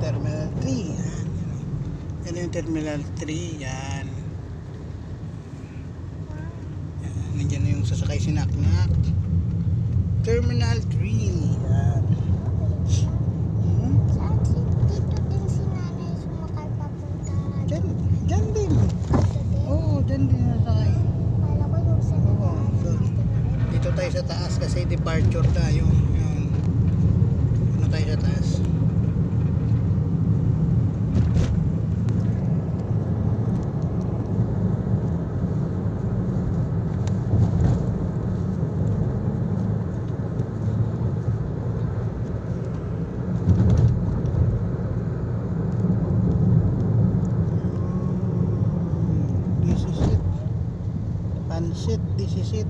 Terminal 3. Yan. Yan yung Terminal 3. Yan. Yan. Nandiyan na yung sasakay si Naknak. Terminal 3. Yan. Hmm? Si dito din? Oo, diyan din nasakay. Oo. Dito tayo sa taas kasi departure tayo. Unsit, this is it.